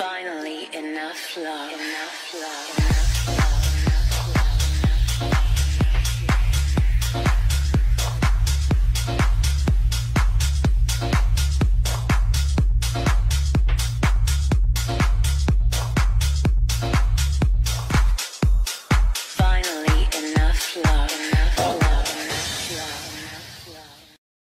Finally, enough love. Enough love. Enough